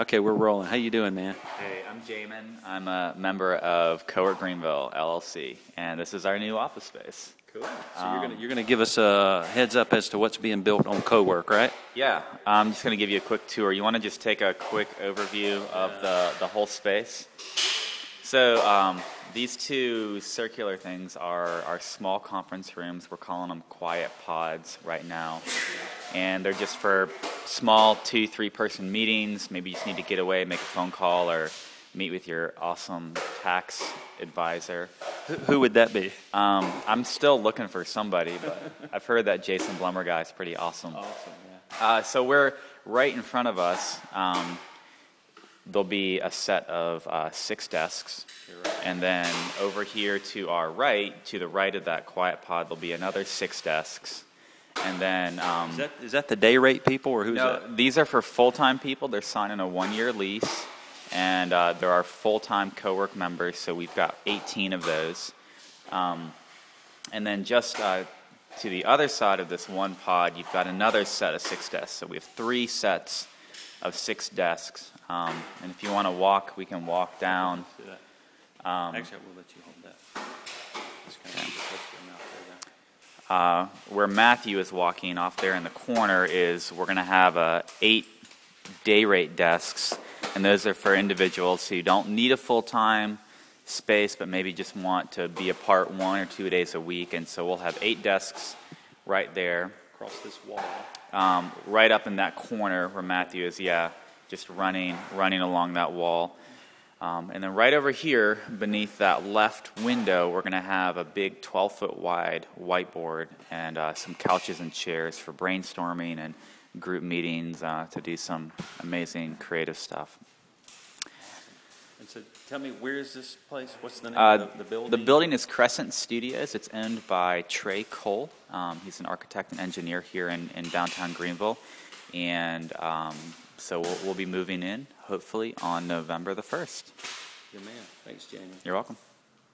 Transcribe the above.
Okay, we're rolling. How you doing, man? Hey, I'm Jamin. I'm a member of Cowork Greenville LLC, and this is our new office space. Cool. So you're gonna you're gonna give us a heads up as to what's being built on CoWork, right? Yeah, I'm just going to give you a quick tour. You want to just take a quick overview of the, the whole space? So um, these two circular things are our small conference rooms. We're calling them quiet pods right now. And they're just for small two, three person meetings. Maybe you just need to get away, make a phone call, or meet with your awesome tax advisor. Who, would that be? Um, I'm still looking for somebody, but I've heard that Jason Blumer guy is pretty awesome. Awesome. Yeah. Uh, so we're right in front of us. Um, there'll be a set of uh, six desks. And then over here to our right, to the right of that quiet pod, there'll be another six desks. And then. Um, Is that is that the day rate people or who's no, that? these are for full time people. They're signing a one year lease. And uh, there are full time co work members, so we've got 18 of those. Um, and then just uh, to the other side of this one pod, you've got another set of six desks. So we have three sets of six desks. Um, and if you want to walk, we can walk down. Um, Actually, I will let you hold that. Uh, where Matthew is walking off there in the corner is we're going to have uh, eight day rate desks, and those are for individuals who don't need a full time space, but maybe just want to be apart one or two days a week. And so we'll have eight desks right there, there. Across this wall. um, right up in that corner where Matthew is. Yeah, just running, running along that wall. Um, and then right over here, beneath that left window, we're going to have a big 12 foot wide whiteboard and uh, some couches and chairs for brainstorming and group meetings uh, to do some amazing creative stuff. And so, tell me, where is this place? What's the name Uh, of the, the building? The building is Crescent Studios. It's owned by Trey Cole. Um, he's an architect and engineer here in, in downtown Greenville. And um, so we'll, we'll be moving in, hopefully, on November the 1st. Good man. Thanks, Jamie. You're welcome.